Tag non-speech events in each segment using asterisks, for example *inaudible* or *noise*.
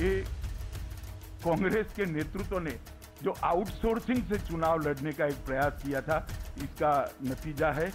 ये कांग्रेस के नेतृत्व ने जो आउटसोर्सिंग से चुनाव लड़ने का एक प्रयास किया था इसका नतीजा है।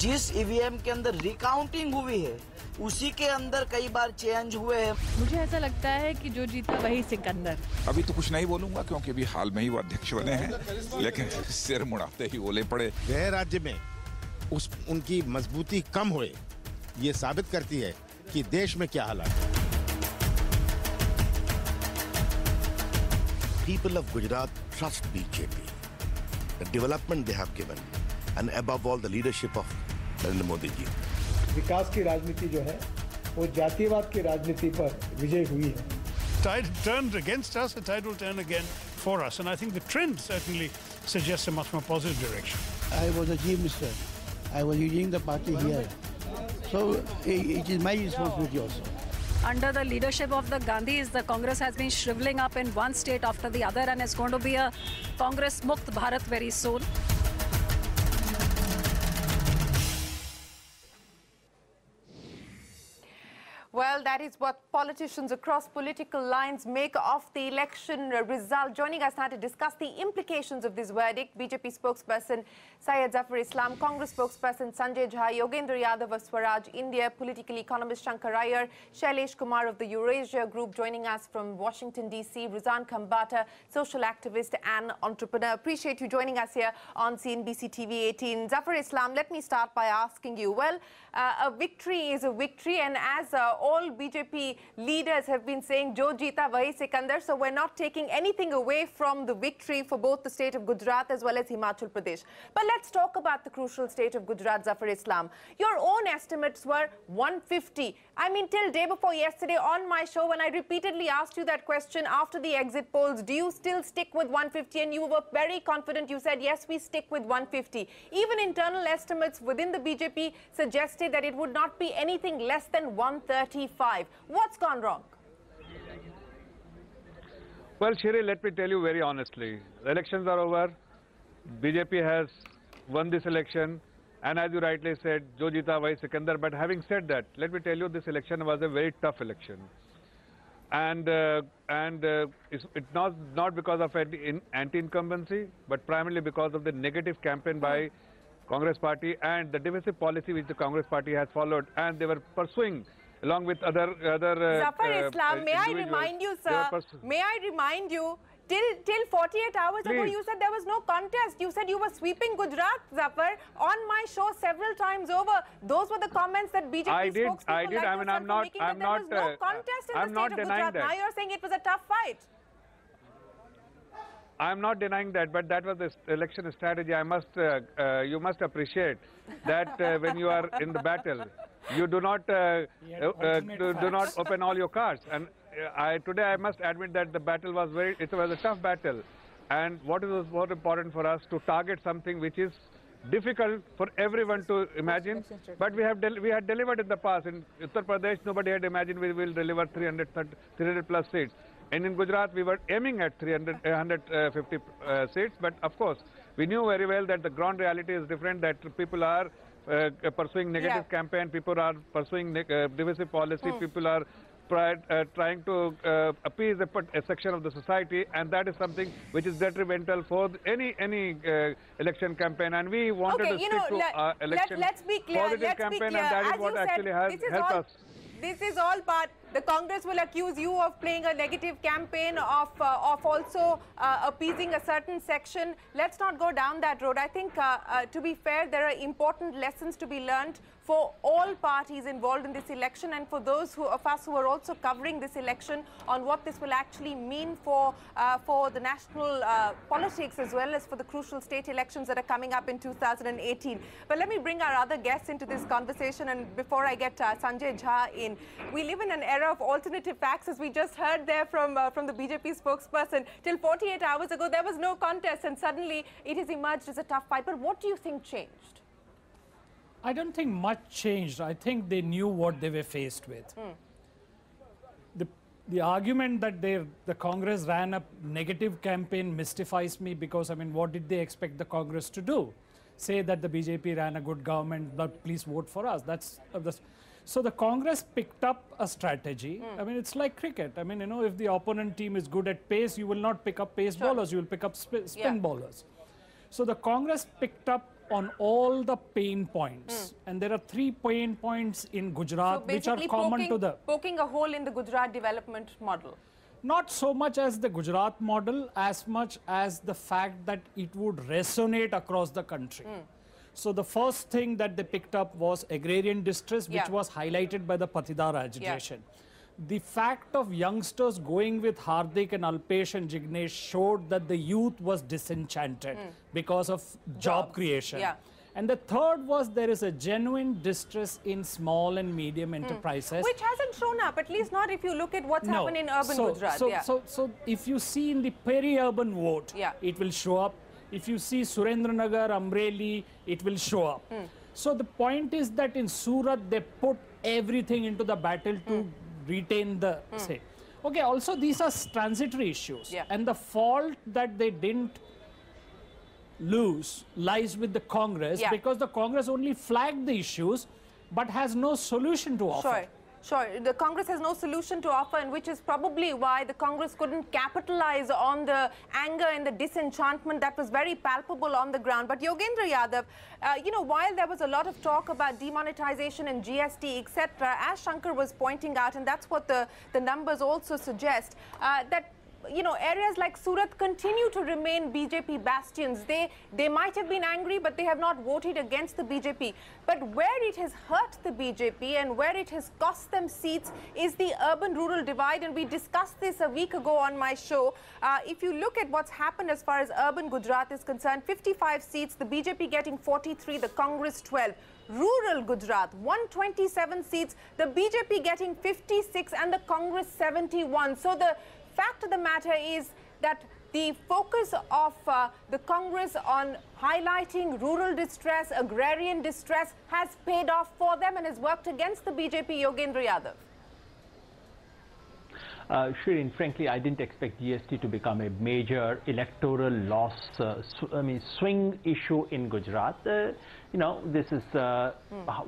जिस ईवीएम के अंदर रिकाउंटिंग हुई है उसी के अंदर कई बार चेंज हुए हैं। मुझे ऐसा लगता है कि जो जीता वही सिकंदर। अभी तो कुछ नहीं बोलूँगा क्योंकि अभी हाल में ही वो अध्यक्ष बने हैं लेकिन सिर मुड़ाते ही ओले पड़े। गृह राज्य में उस उनकी मजबूती कम हुए ये साबित करती है कि देश में क्या हालात है। people of Gujarat trust BJP. The development they have given, and above all, the leadership of Narendra Modi ji. विकास की राजनीति जो है वो जातिवाद की राजनीति पर विजय हुई है tide turned against us, the tide will turn again for us. And I think the trend certainly suggests a much more positive direction. I was a chief minister. I was leading the party here. So i- it is my responsibility also. Under the leadership of the Gandhis, the Congress has been shriveling up in one state after the other and it's going to be a Congress Mukt Bharat very soon. That is what politicians across political lines make of the election result. Joining us now to discuss the implications of this verdict, BJP spokesperson Syed Zafar Islam, Congress spokesperson Sanjay Jha, Yogendra Yadav of Swaraj India, political economist Shankar Aiyar, Shailesh Kumar of the Eurasia Group joining us from Washington, D.C., Ruzan Kambata, social activist and entrepreneur. Appreciate you joining us here on CNBC TV 18. Zafar Islam, let me start by asking you, well, uh, a victory is a victory and as uh, all BJP leaders have been saying, Jo Jeeta Vahi Sikandar, so we're not taking anything away from the victory for both the state of Gujarat as well as Himachal Pradesh. But let's talk about the crucial state of Gujarat, Zafar Islam. Your own estimates were 150. I mean, till day before yesterday on my show, when I repeatedly asked you that question after the exit polls, do you still stick with 150? And you were very confident. You said, yes, we stick with 150. Even internal estimates within the BJP suggested that it would not be anything less than 135. What's gone wrong? Well, Shiri, let me tell you very honestly. The elections are over. BJP has won this election. And as you rightly said, Jo Jita Vai Sikandar. But having said that, let me tell you this election was a very tough election. And, uh, and uh, it's, it's not, not because of anti- in- anti-incumbency, but primarily because of the negative campaign by Congress party and the divisive policy which the Congress party has followed. And they were pursuing along with other other uh, Zafar uh, Islam, uh, may I remind you, sir? May I remind you? Till till 48 hours ago, you said there was no contest. You said you were sweeping Gujarat, Zafar, on my show several times over. Those were the comments that BJP I did- spokespeople I did. like I mean, I'm were not- making, I'm that there was not, no uh, contest in I'm the not state of Gujarat. that. Now you're saying it was a tough fight. I'm not denying that, but that was the election strategy. I must, uh, uh, you must appreciate that uh, when you are in the battle, you do not, uh, uh, uh, do, do not open all your cards. And uh, I, today I must admit that the battle was very, it was a tough battle. And what is more important for us to target something which is difficult for everyone to imagine. But we have del- we had delivered in the past. In Uttar Pradesh, nobody had imagined we will deliver 300, 300 plus seats. And in Gujarat, we were aiming at 300, uh, 150 uh, seats. But of course, we knew very well that the ground reality is different, that people are uh, pursuing negative Yeah. campaign, people are pursuing uh, divisive policy, people are uh, trying to uh, appease a, a section of the society, and that is something which is detrimental for any any uh, election campaign. And we wanted okay, to stick know, to uh, let, election let's be clear. positive Let's campaign, be clear. and that is As what you said, actually has helped all, us. This is all part. The Congress will accuse you of playing a negative campaign, of uh, of also uh, appeasing a certain section. Let's not go down that road. I think, uh, uh, to be fair, there are important lessons to be learned for all parties involved in this election and for those who, of us who are also covering this election on what this will actually mean for uh, for the national uh, politics as well as for the crucial state elections that are coming up in 2018. But let me bring our other guests into this conversation. And before I get uh, Sanjay Jha in, we live in an era of alternative facts, as we just heard there from uh, from the BJP spokesperson. Till 48 hours ago, there was no contest, and suddenly it has emerged as a tough fight. But what do you think changed? I don't think much changed. I think they knew what they were faced with. The, the argument that they, the Congress ran a negative campaign mystifies me because, I mean, what did they expect the Congress to do? say that the BJP ran a good government, but please vote for us. That's, uh, that's so the Congress picked up a strategy. I mean, it's like cricket. I mean, you know, if the opponent team is good at pace, you will not pick up pace bowlers. You will pick up sp- spin Yeah. bowlers. So the Congress picked up on all the pain points, and there are three pain points in Gujarat which are common poking, to the poking a hole in the Gujarat development model. not so much as the Gujarat model, as much as the fact that it would resonate across the country. Hmm. So the first thing that they picked up was agrarian distress, which Yeah. was highlighted by the Patidar agitation. The fact of youngsters going with Hardik and Alpesh and Jignesh showed that the youth was disenchanted because of job creation. Yeah. And the third was there is a genuine distress in small and medium enterprises. Which hasn't shown up, at least not if you look at what's happened in urban so, Gujarat. So, yeah. so, so if you see in the peri-urban vote, Yeah. it will show up. If you see Surendranagar, Amreli, it will show up. Hmm. So the point is that in Surat, they put everything into the battle to Hmm. Retain the hmm. say. Okay, also these are transitory issues. Yeah. And the fault that they didn't lose lies with the Congress Yeah. because the Congress only flagged the issues but has no solution to offer. Sure. Sure, the Congress has no solution to offer, and which is probably why the Congress couldn't capitalize on the anger and the disenchantment that was very palpable on the ground. But Yogendra Yadav, uh, you know, while there was a lot of talk about demonetization and GST, etc., as Shankar was pointing out, and that's what the, the numbers also suggest, uh, that you know, areas like Surat continue to remain BJP bastions. They they might have been angry, but they have not voted against the BJP. But where it has hurt the BJP and where it has cost them seats is the urban-rural divide. And we discussed this a week ago on my show. Uh, if you look at what's happened as far as urban Gujarat is concerned, 55 seats, the BJP getting 43, the Congress 12. Rural Gujarat, 127 seats, the BJP getting 56 and the Congress 71. So the fact of the matter is that the focus of uh, the Congress on highlighting rural distress, agrarian distress, has paid off for them and has worked against the BJP Yogendra Yadav. Uh, Shereen, frankly, I didn't expect GST to become a major electoral loss, uh, sw- I mean, swing issue in Gujarat. Uh, you know, this is uh, how-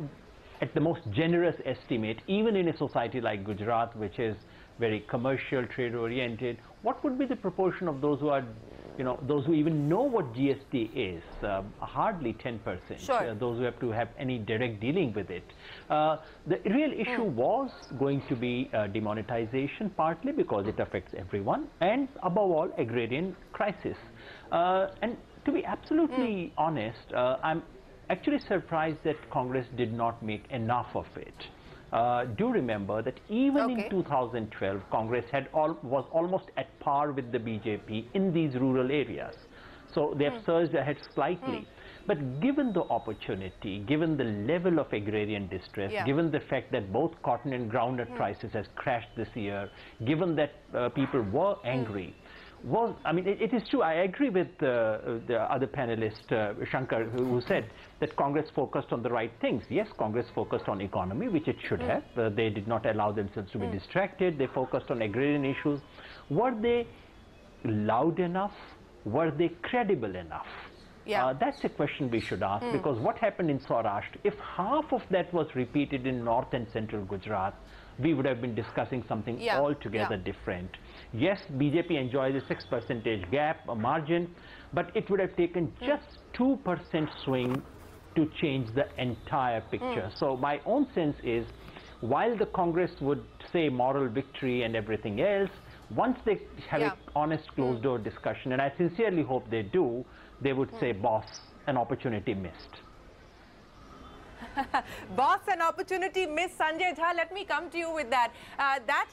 at the most generous estimate, even in a society like Gujarat, which is very commercial, trade-oriented, what would be the proportion of those who are, you know, those who even know what GST is? Uh, hardly 10%. Sure. Uh, those who have to have any direct dealing with it. Uh, the real issue was going to be uh, demonetization, partly because it affects everyone, and above all, agrarian crisis. Uh, and to be absolutely honest, uh, I'm actually surprised that Congress did not make enough of it. Uh, do remember that even Okay. in 2012, Congress had all, was almost at par with the BJP in these rural areas. So they have surged ahead slightly. But given the opportunity, given the level of agrarian distress, Yeah. given the fact that both cotton and groundnut prices has crashed this year, given that uh, people were angry, was I mean, it, it is true. I agree with uh, the other panelist, uh, Shankar, who, who said that Congress focused on the right things. Yes, Congress focused on economy, which it should have. Uh, they did not allow themselves to be distracted. They focused on agrarian issues. Were they loud enough? Were they credible enough? Yeah. Uh, that's a question we should ask because what happened in Saurashtra, if half of that was repeated in north and central Gujarat, we would have been discussing something Yeah, altogether yeah. different. Yes, BJP enjoys a 6 percentage gap, a margin, but it would have taken just 2% swing to change the entire picture. Mm. So my own sense is, while the Congress would say moral victory and everything else, once they have Yeah. an honest closed mm. door discussion, and I sincerely hope they do, they would mm. say, boss, an opportunity missed. *laughs* Boss, an opportunity, Miss Sanjay Jha. Let me come to you with that. Uh, that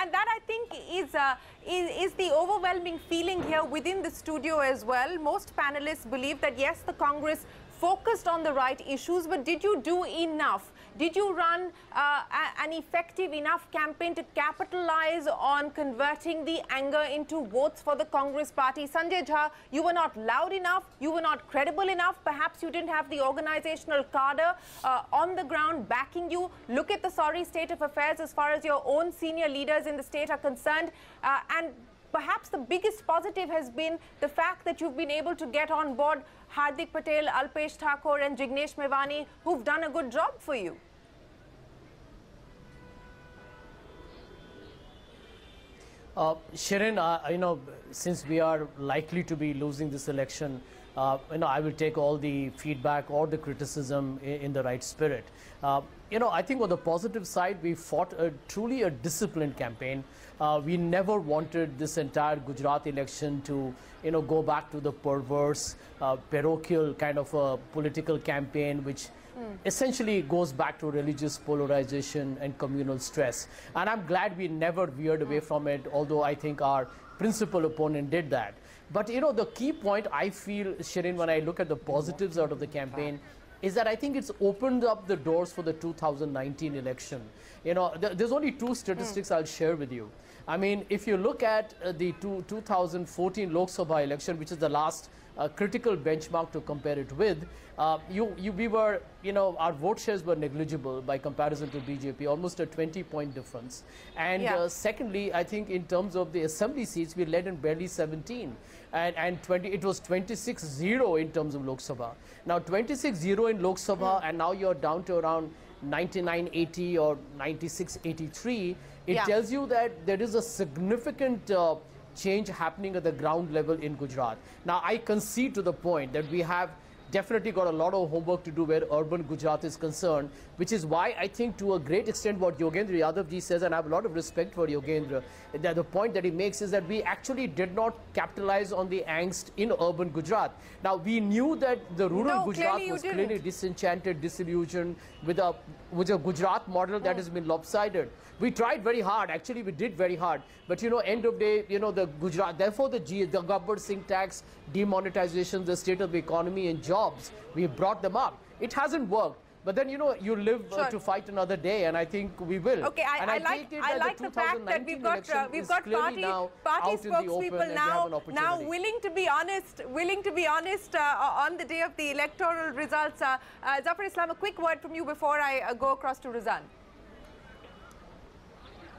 and that I think is, uh, is is the overwhelming feeling here within the studio as well. Most panelists believe that yes, the Congress focused on the right issues, but did you do enough? Did you run uh, an effective enough campaign to capitalize on converting the anger into votes for the Congress party? Sanjay Jha, you were not loud enough, you were not credible enough, perhaps you didn't have the organizational cadre uh, on the ground backing you. Look at the sorry state of affairs as far as your own senior leaders in the state are concerned. Uh, and perhaps the biggest positive has been the fact that you've been able to get on board Hardik Patel, Alpesh Thakor, and Jignesh Mevani, who've done a good job for you. Uh, Shereen, uh, you know, since we are likely to be losing this election, uh, you know, I will take all the feedback or the criticism in, in the right spirit. You know, I think on the positive side, we fought a, truly a disciplined campaign. Uh, we never wanted this entire Gujarat election to, you know, go back to the perverse, uh, parochial kind of a political campaign, which essentially goes back to religious polarization and communal stress. And I'm glad we never veered away from it, although I think our principal opponent did that. But you know, the key point I feel, Shereen, when I look at the positives out of the campaign, is that I think it's opened up the doors for the 2019 election. You know, th there's only two statistics I'll share with you. I mean, if you look at uh, the two, 2014 Lok Sabha election, which is the last uh, critical benchmark to compare it with, uh, you, you, we were, you know, our vote shares were negligible by comparison to BJP, almost a 20 point difference. And Yeah. uh, secondly, I think in terms of the assembly seats, we led in barely 17. And, and 20, it was 26-0 in terms of Lok Sabha. Now 26-0 in Lok Sabha, and now you're down to around 99-80 or 96-83. It Yeah. tells you that there is a significant uh, change happening at the ground level in Gujarat. Now, I concede to the point that we have definitely got a lot of homework to do where urban Gujarat is concerned, which is why I think to a great extent what Yogendra Yadav ji says, and I have a lot of respect for Yogendra, that the point that he makes is that we actually did not capitalize on the angst in urban Gujarat. Now, we knew that the rural No, Gujarat clearly was clearly disenchanted, disillusioned with a with a Gujarat model that has been lopsided. We tried very hard. Actually, we did very hard. But you know, end of day, you know, the Gujarat. Therefore, the G, the Gabbar Singh tax, demonetization, the state of the economy and jobs, we brought them up. It hasn't worked. But then you know, you live uh, to fight another day, and I think we will. Okay, I, and I, take like it I like the fact that 2019 we've got uh, we've got party now party out in the open spokespeople and they have now now willing to be honest, willing to be honest uh, on the day of the electoral results. Uh, uh, Zafar Islam, a quick word from you before I uh, go across to Rizan.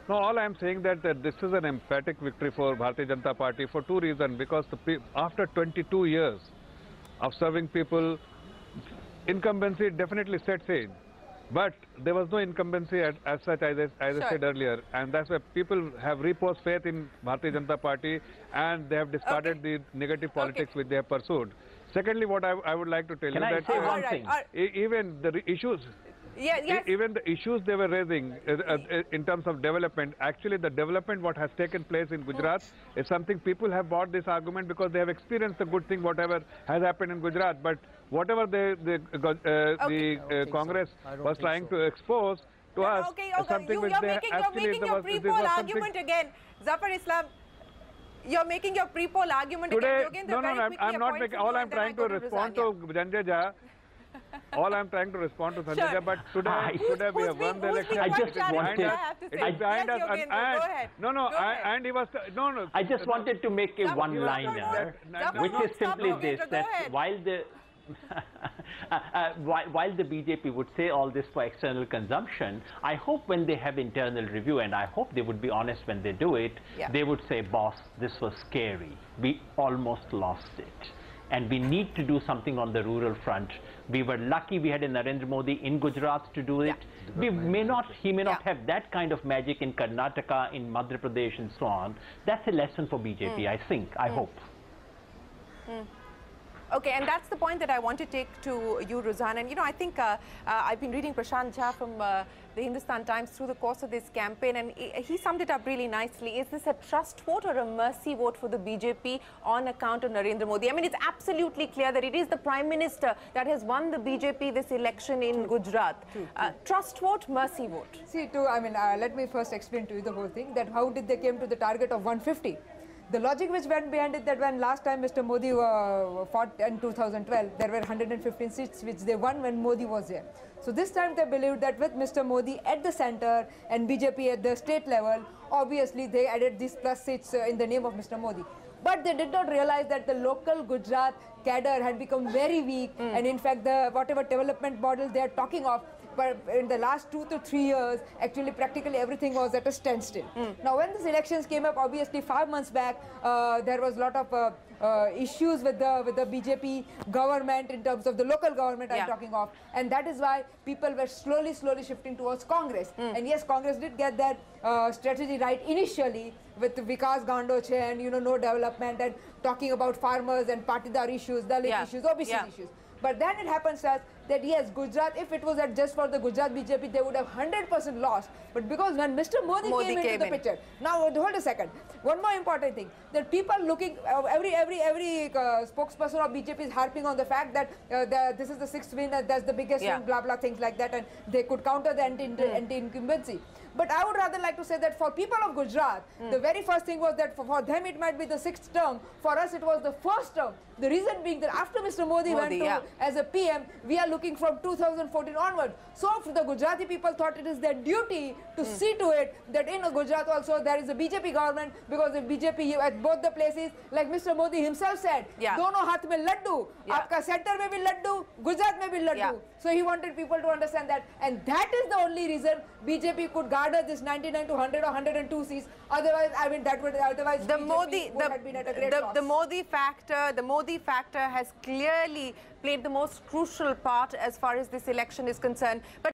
No, all I'm saying that uh, this is an emphatic victory for Bharatiya Janata Party for two reasons. Because the after 22 years of serving people, incumbency definitely sets in. But there was no incumbency as, as such, as, I- as I said earlier. And that's why people have reposed faith in Bharatiya Janata Party and they have discarded the negative politics which they have pursued. Secondly, what I, I would like to tell Can you I that say uh, one thing? e- even the re- issues Yeah, yes. Even the issues they were raising uh, uh, uh, in terms of development, actually the development what has taken place in Gujarat is something people have bought this argument because they have experienced the good thing whatever has happened in Gujarat. But whatever they, they, uh, go- uh, the uh, Congress was trying to expose to us Okay, okay. something You, which you're they making, you're actually making your pre-poll argument again. Zafar Islam, you're making your pre-poll argument Today, again. Yogendra, no, no, no, I'm, I'm not making. All I'm and then I trying to to respond to Sanjay Jha. All I'm trying to respond to Sanjay Sure. But today, I- today we have being- won the election. being I just wanted- I have to say. behind Yes, us, and, and no, no, I, and he was no, no. I just wanted to make a one-liner, which is simply this: that while the *laughs* uh, uh, while, while the BJP would say all this for external consumption, I hope when they have internal review, and I hope they would be honest when they do it, Yeah. they would say, boss, this was scary. We almost lost it. And we need to do something on the rural front. We were lucky we had a Narendra Modi in Gujarat to do it. We may not, he may not Yeah. have that kind of magic in Karnataka, in Madhya Pradesh, and so on. That's a lesson for BJP, hmm. I think, I hmm. hope. Hmm. Okay, and that's the point that I want to take to you, Ruzan. And you know, I think uh, uh, I've been reading Prashant Jha from uh, the Hindustan Times through the course of this campaign, and he, summed it up really nicely. Is this a trust vote or a mercy vote for the BJP on account of Narendra Modi? I mean, it's absolutely clear that it is the Prime Minister that has won the BJP this election in Gujarat. Uh, trust vote, mercy vote. See, too, I mean, uh, let me first explain to you the whole thing, that how did they came to the target of 150? The logic which went behind it that when last time Mr. Modi uh, fought in 2012, there were 115 seats which they won when Modi was there. So this time they believed that with Mr. Modi at the center and BJP at the state level, obviously they added these plus seats uh, in the name of Mr. Modi. But they did not realize that the local Gujarat cadre had become very weak and in fact the whatever development model they are talking of but in the last two to three years, actually practically everything was at a standstill. Now, when these elections came up, obviously five months back, uh, there was a lot of uh, uh, issues with the with the BJP government in terms of the local government Yeah. I'm talking of, and that is why people were slowly, slowly shifting towards Congress. And yes, Congress did get that uh, strategy right initially with Vikas Gandoche and you know no development and talking about farmers and Patidar issues, Dalit Yeah. issues, OBC Yeah. issues. But then it happens as that yes, Gujarat, if it was just for the Gujarat BJP, they would have 100% lost. But because when Mr. Modi, Modi came, into came the picture, now hold a second. One more important thing: that people looking, uh, every every every uh, spokesperson of BJP is harping on the fact that uh, the, this is the sixth win, and that's the biggest Yeah. win, blah blah things like that, and they could counter the anti anti incumbency. But I would rather like to say that for people of Gujarat, mm. the very first thing was that for, for, them it might be the sixth term. For us, it was the first term. The reason being that after Mr. Modi, Modi went to, yeah. as a PM, we are looking from 2014 onward. So the Gujarati people thought it is their duty to mm. see to it that in Gujarat also there is a BJP government because the BJP at both the places, like Mr. Modi himself said, yeah. dono hath mein laddu, yeah. aapka center mein bhi laddu, Gujarat mein bhi laddu. Yeah. So he wanted people to understand that and that is the only reason BJP could govern garner this 99 to 100 or 102 seats otherwise I mean that would otherwise the BJP Modi, the, have been at a great the, the Modi factor, the Modi factor has clearly played the most crucial part as far as this election is concerned. But